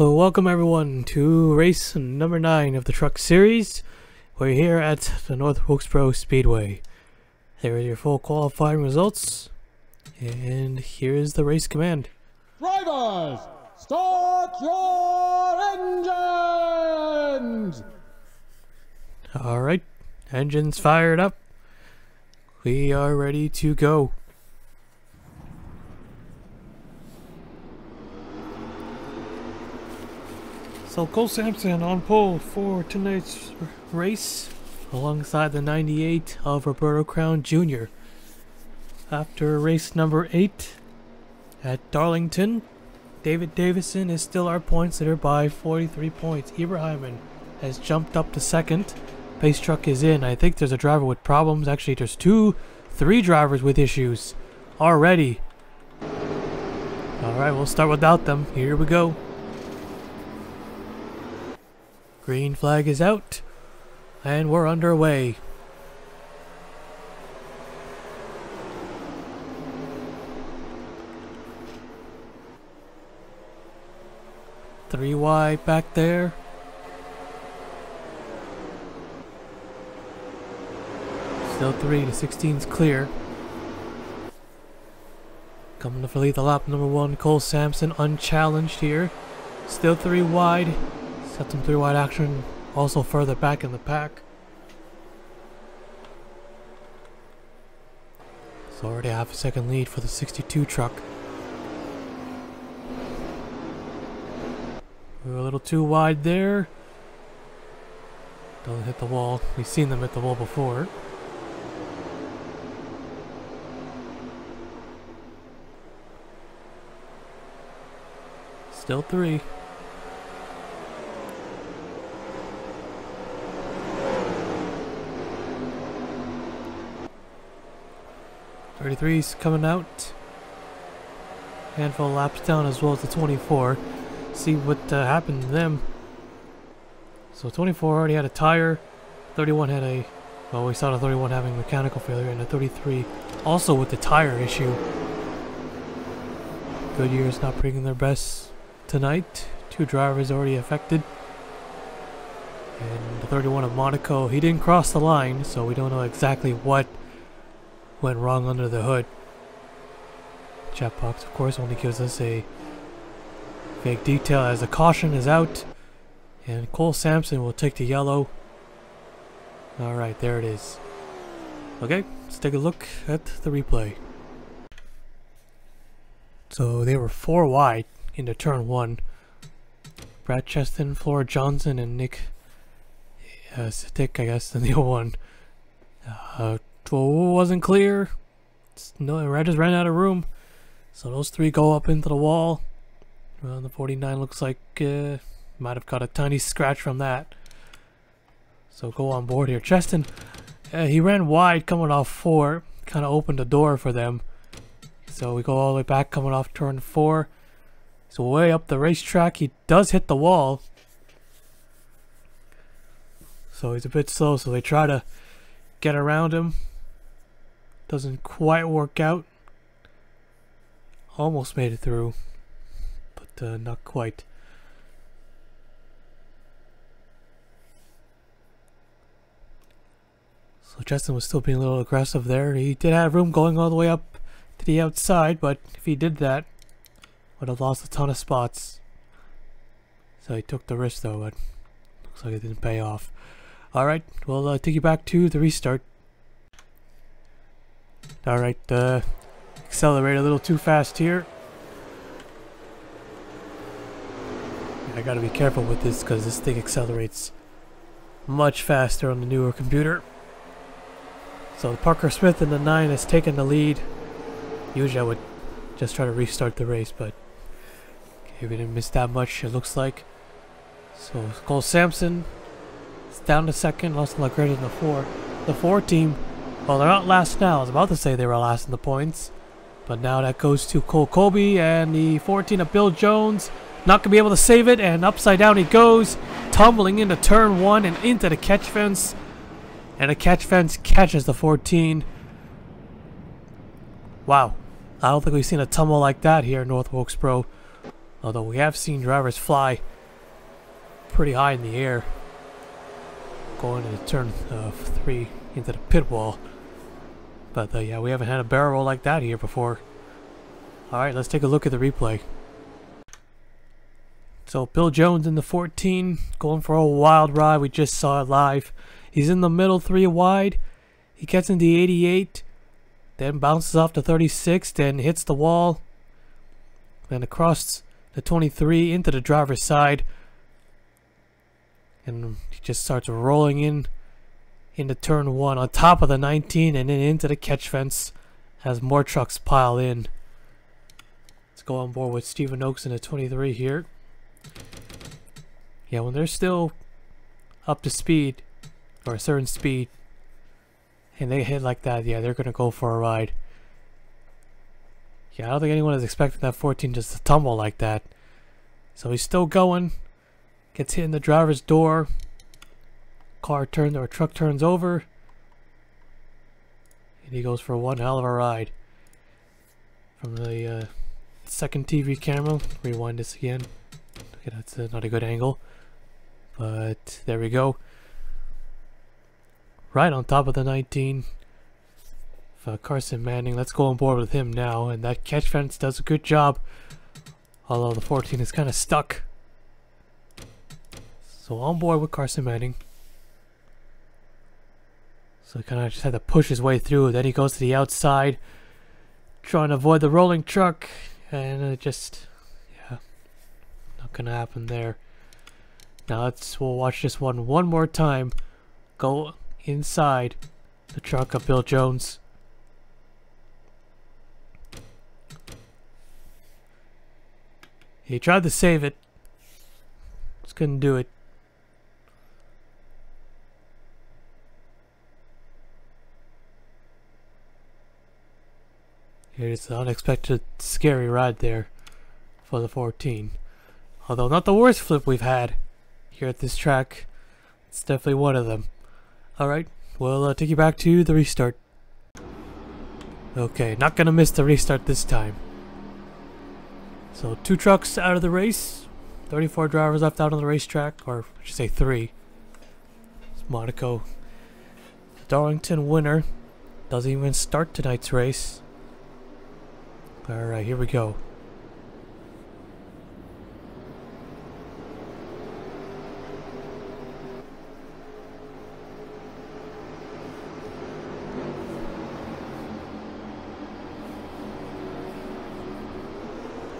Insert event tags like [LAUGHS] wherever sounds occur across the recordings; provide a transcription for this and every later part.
Welcome everyone to race number 9 of the truck series. We're here at the North Wilkesboro Speedway. There are your full qualifying results. And here's the race command. Drivers, start your engines! Alright, engines fired up. We are ready to go. So Cole Sampson on pole for tonight's race alongside the 98 of Roberto Crown Jr. After race number 8 at Darlington, David Davison is still our points leader by 43 points. Ibrahim has jumped up to second. Pace truck is in. I think there's a driver with problems. Actually, there's two, three drivers with issues already. Alright, we'll start without them. Here we go. Green flag is out. And we're underway. Three wide back there. Still three to 16's clear. Coming to lead the lap number one, Cole Sampson unchallenged here. Still three wide. Got some three wide action also further back in the pack. It's already half a second lead for the 62 truck. We are a little too wide there. Don't hit the wall. We've seen them hit the wall before. Still three. 33's coming out. Handful of laps down as well as the 24. See what uh, happened to them. So 24 already had a tire. 31 had a... Well, we saw the 31 having mechanical failure and the 33 also with the tire issue. Goodyear's not bringing their best tonight. Two drivers already affected. And the 31 of Monaco, he didn't cross the line, so we don't know exactly what went wrong under the hood. Chat box, of course, only gives us a vague detail as the caution is out. And Cole Sampson will take the yellow. Alright, there it is. Okay, let's take a look at the replay. So they were four wide into turn one. Brad Cheston, Flora Johnson, and Nick uh, Stick, I guess, [LAUGHS] in the 01. Uh, wasn't clear. no, I just ran out of room. So those three go up into the wall. Well, the 49 looks like uh, might have got a tiny scratch from that. So go on board here. Cheston, uh, he ran wide coming off four. Kind of opened the door for them. So we go all the way back coming off turn four. So way up the racetrack. He does hit the wall. So he's a bit slow. So they try to get around him. Doesn't quite work out. Almost made it through, but uh, not quite. So Cheston was still being a little aggressive there. He did have room going all the way up to the outside, but if he did that, would have lost a ton of spots. So he took the risk though, but looks like it didn't pay off. Alright, we'll uh, take you back to the restart. Alright, uh, accelerate a little too fast here. I gotta be careful with this because this thing accelerates much faster on the newer computer. So Parker Smith in the 9 has taken the lead. Usually I would just try to restart the race, but okay, we didn't miss that much, it looks like. So Cole Sampson is down to second, lost a lot greater than the 4. The 4 team well, they're not last now. I was about to say they were last in the points. But now that goes to Cole Colby and the 14 of Bill Jones. Not going to be able to save it, and upside down he goes, tumbling into turn one and into the catch fence. And the catch fence catches the 14. Wow. I don't think we've seen a tumble like that here in North Wilkesboro. Although we have seen drivers fly pretty high in the air going into turn uh, 3 into the pit wall. But uh, yeah, we haven't had a barrel roll like that here before. Alright, let's take a look at the replay. So Bill Jones in the 14, going for a wild ride. We just saw it live. He's in the middle three wide. He gets into the 88, then bounces off the 36, then hits the wall, then across the 23 into the driver's side, and he just starts rolling in into turn one on top of the 19 and then into the catch fence as more trucks pile in. Let's go on board with Stephen Oaks in the 23 here. Yeah, when they're still up to speed, or a certain speed, and they hit like that, yeah, they're going to go for a ride. Yeah, I don't think anyone is expecting that 14 just to tumble like that. So he's still going. Gets hit in the driver's door. Car turns, or truck turns over. And he goes for one hell of a ride. From the uh, second TV camera. Rewind this again. Okay, that's uh, not a good angle. But there we go. Right on top of the 19. Uh, Carson Manning. Let's go on board with him now. And that catch fence does a good job. Although the 14 is kind of stuck. So on board with Carson Manning. So he kind of just had to push his way through. Then he goes to the outside. Trying to avoid the rolling truck. And it just... Yeah. Not gonna happen there. Now let's we'll watch this one one more time. Go inside the truck of Bill Jones. He tried to save it. Just couldn't do it. It's an unexpected scary ride there for the 14. Although not the worst flip we've had here at this track. It's definitely one of them. Alright, we'll uh, take you back to the restart. Okay, not gonna miss the restart this time. So two trucks out of the race. 34 drivers left out on the racetrack, or I should say three. It's Monaco. Darlington winner doesn't even start tonight's race. Alright, here we go.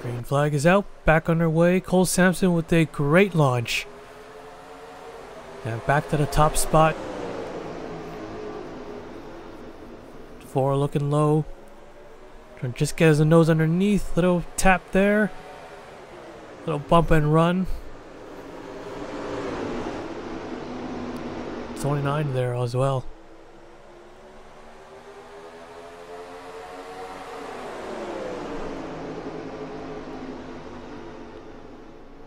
Green flag is out, back underway. Cole Sampson with a great launch. And back to the top spot. Four looking low. Just get his nose underneath. Little tap there. Little bump and run. 29 there as well.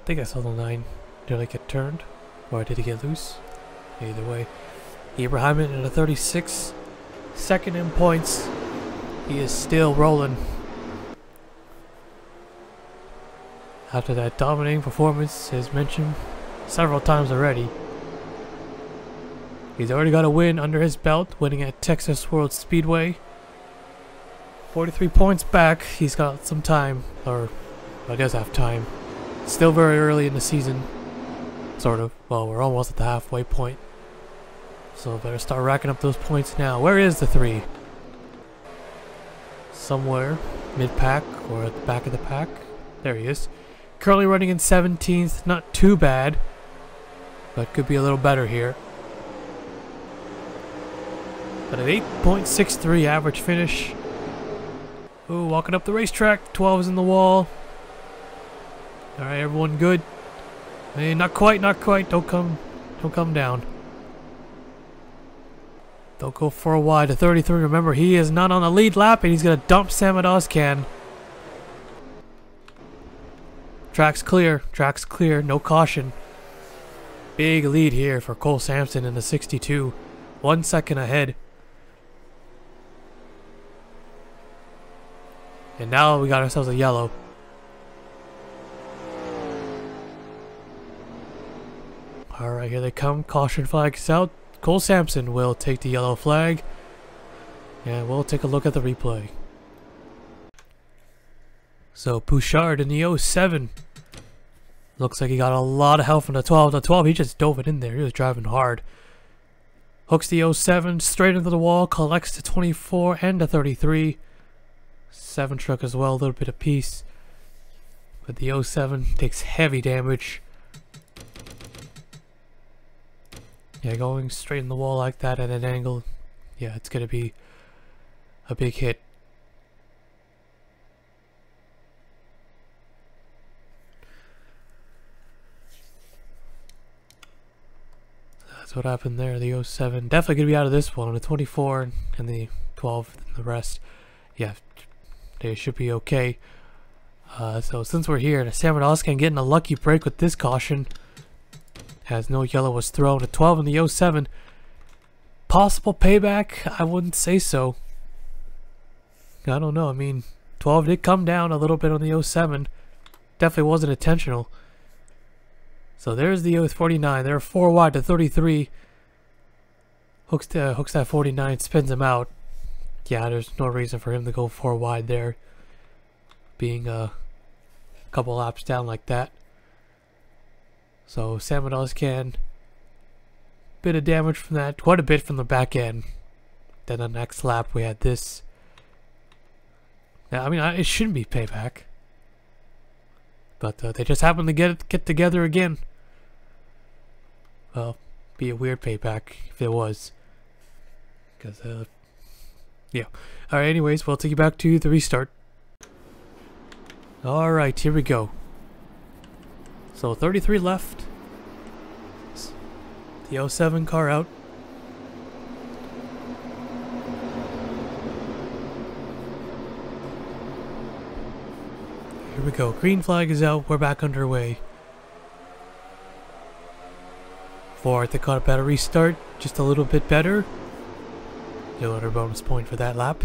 I think I saw the line. Did I get turned? Or did he get loose? Either way. Ibrahim in a 36. Second in points. He is still rolling. After that dominating performance, as mentioned several times already, he's already got a win under his belt, winning at Texas World Speedway. 43 points back, he's got some time, or I guess have time. Still very early in the season, sort of. Well, we're almost at the halfway point. So better start racking up those points now. Where is the three? Somewhere mid-pack or at the back of the pack. There he is. Currently running in 17th. Not too bad. But could be a little better here. But an 8.63 average finish. Ooh, walking up the racetrack. 12 is in the wall. Alright, everyone good? Hey, not quite, not quite. Don't come, don't come down. They'll go four wide to 33. Remember, he is not on the lead lap, and he's going to dump Sam at Ozcan. Track's clear. Track's clear. No caution. Big lead here for Cole Sampson in the 62. One second ahead. And now we got ourselves a yellow. Alright, here they come. Caution flags out. Cole Sampson will take the yellow flag. And we'll take a look at the replay. So Bouchard in the 07. Looks like he got a lot of help from the 12. The 12, he just dove it in there. He was driving hard. Hooks the 07 straight into the wall. Collects the 24 and the 33. 7 truck as well, a little bit of piece. But the 07 takes heavy damage. Yeah, going straight in the wall like that at an angle. Yeah, it's going to be a big hit. That's what happened there. The 07 definitely going to be out of this one. The 24 and the 12 and the rest. Yeah, they should be okay. Uh, so since we're here, Sam Radoskin getting a lucky break with this caution. As no yellow was thrown. The 12 and the 07. Possible payback? I wouldn't say so. I don't know. I mean, 12 did come down a little bit on the 07. Definitely wasn't intentional. So there's the 49. They're 4 wide to 33. Hooks, to, hooks that 49, spins him out. Yeah, there's no reason for him to go 4 wide there. Being a couple laps down like that. So Samados can bit of damage from that, quite a bit from the back end. Then the next lap we had this yeah, I mean, I, it shouldn't be payback. But uh, they just happened to get get together again. Well, be a weird payback if it was. Because, uh, yeah. Alright, anyways, we'll take you back to the restart. Alright, here we go. So, 33 left. The 07 car out. Here we go. Green flag is out. We're back underway. Fourth, they caught a better restart. Just a little bit better. Get another bonus point for that lap.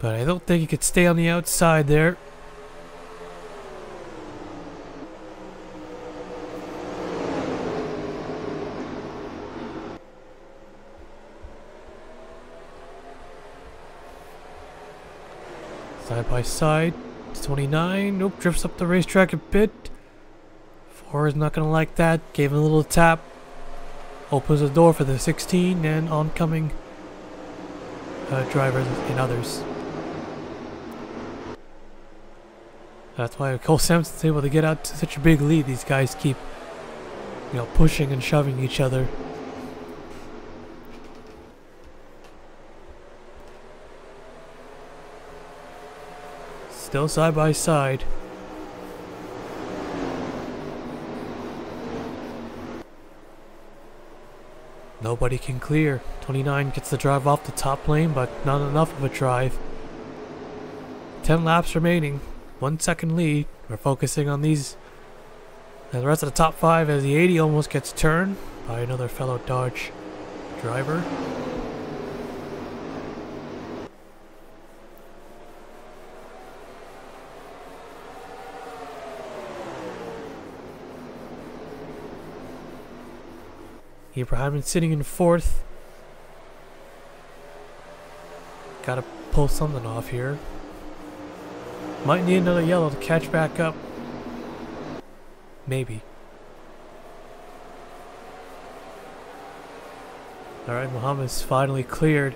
But I don't think he could stay on the outside there. By side. 29. Nope, drifts up the racetrack a bit. Four is not to like that. Gave him a little tap. Opens the door for the 16 and oncoming uh, drivers and others. That's why Cole Sampson's able to get out to such a big lead. These guys keep, you know, pushing and shoving each other. Still side by side. Nobody can clear. 29 gets the drive off the top lane, but not enough of a drive. 10 laps remaining. One second lead. We're focusing on these. And the rest of the top 5 as the 80 almost gets turned by another fellow Dodge driver. Ibrahim sitting in fourth. Gotta pull something off here. Might need another yellow to catch back up. Maybe. Alright, Muhammad's finally cleared.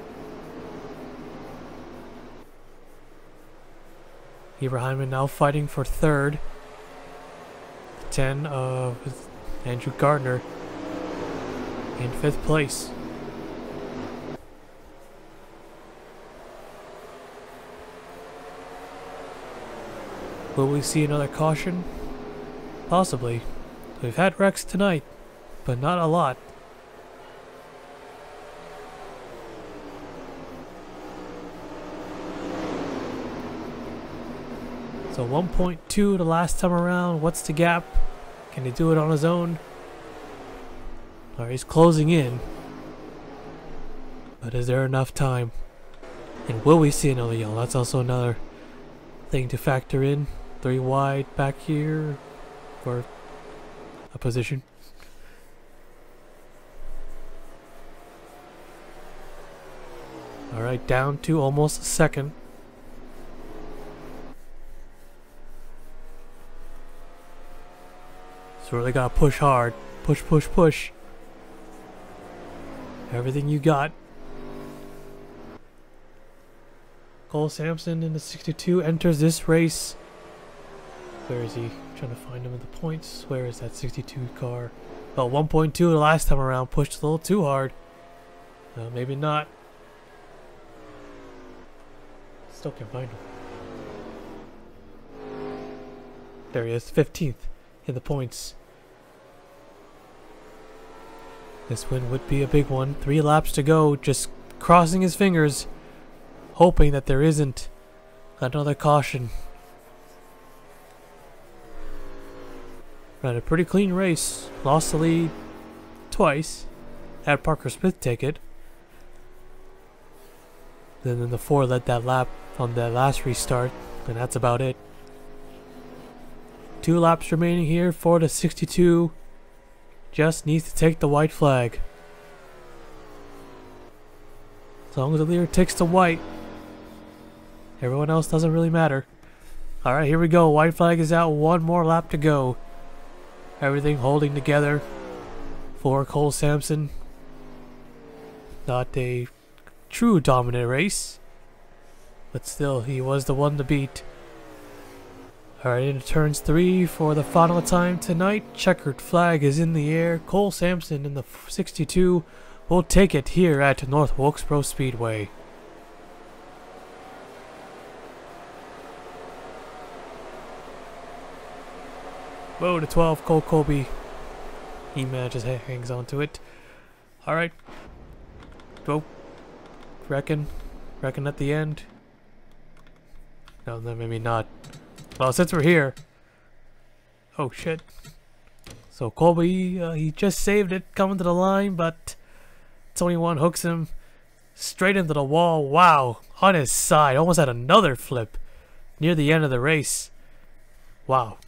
Ibrahim now fighting for third. 10 of Andrew Gardner in fifth place. Will we see another caution? Possibly. We've had wrecks tonight, but not a lot. So 1.2 the last time around. What's the gap? Can he do it on his own? Alright, he's closing in. But is there enough time? And will we see another yellow? That's also another thing to factor in. Three wide back here. For a position. Alright, down to almost a second. So really gotta push hard. Push, push, push. Everything you got. Cole Sampson in the 62 enters this race. Where is he? trying to find him in the points. Where is that 62 car? Oh, 1.2 the last time around. Pushed a little too hard. Uh, maybe not. Still can't find him. There he is, 15th in the points. This win would be a big one. Three laps to go, just crossing his fingers, hoping that there isn't another caution. Ran a pretty clean race. Lost the lead twice. Had Parker Smith take it. Then in the four led that lap on that last restart, and that's about it. Two laps remaining here 4 to 62. Just needs to take the white flag. As long as the leader takes the white, everyone else doesn't really matter. Alright, here we go. White flag is out. One more lap to go. Everything holding together for Cole Sampson. Not a true dominant race, but still, he was the one to beat. Alright, into turns three for the final time tonight. Checkered flag is in the air. Cole Sampson in the 62 will take it here at North Wilkesboro Speedway. Whoa, the 12, Cole Colby. He manages, hangs on to it. Alright. Go. Reckon. Reckon at the end. No, then maybe not. Well, since we're here. Oh, shit. So Colby, uh, he just saved it coming to the line, but 21 hooks him straight into the wall. Wow. On his side. Almost had another flip near the end of the race. Wow.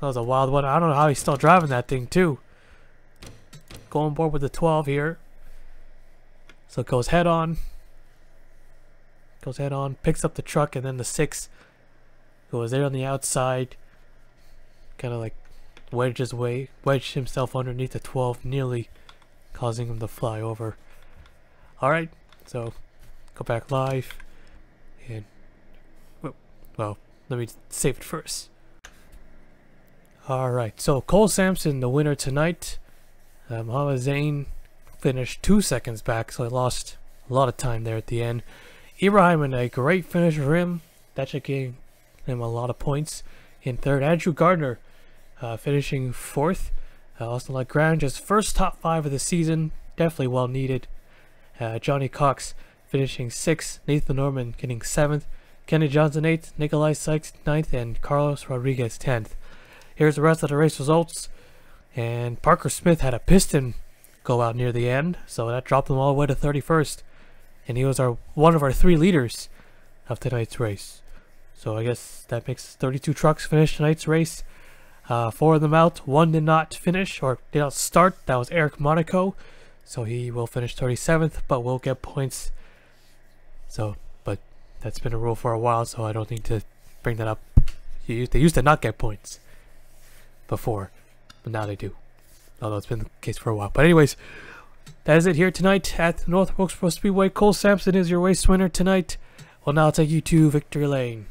That was a wild one. I don't know how he's still driving that thing, too. Going board with the 12 here. So it goes head on. Goes head on, picks up the truck, and then the 6 goes there on the outside. Kind of like wedges way, wedged himself underneath the 12, nearly causing him to fly over. Alright, so go back live. And, well, let me save it first. Alright, so Cole Sampson, the winner tonight. Uh, Muhammad Zain finished two seconds back, so he lost a lot of time there at the end. Ibrahim, a great finish for him. That should give him a lot of points. In third, Andrew Gardner uh, finishing fourth. Uh, Austin Lagrange's first top five of the season, definitely well needed. Uh, Johnny Cox finishing sixth. Nathan Norman getting seventh. Kenny Johnson eighth. Nikolai Sykes ninth, and Carlos Rodriguez tenth. Here's the rest of the race results. And Parker Smith had a piston go out near the end, so that dropped him all the way to 31st. And he was our one of our three leaders of tonight's race. So I guess that makes 32 trucks finish tonight's race. Uh, four of them out. One did not finish or did not start. That was Eric Monaco. So he will finish 37th, but will get points. So, but that's been a rule for a while, so I don't need to bring that up. They used to not get points before, but now they do. Although it's been the case for a while. But anyways, that is it here tonight at North Wilkesboro Speedway. Cole Sampson is your race winner tonight. Well, now I'll take you to victory lane.